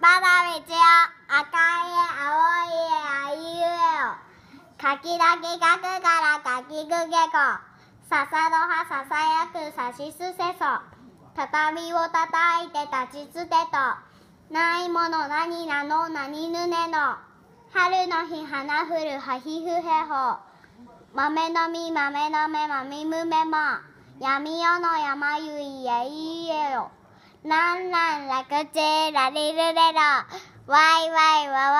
まだ道よ赤い青いあいうえおかきだけ書くからかきくけこ。ささの葉ささやくさしすせそ。畳をたたいて立ちつてと。ないもの何なの？何ぬねの。春の日花降るはひふへほ。豆の実豆の芽まみむめも。闇夜の山ゆいえいえよ。ランランラクチーラリルレロワイワイワワ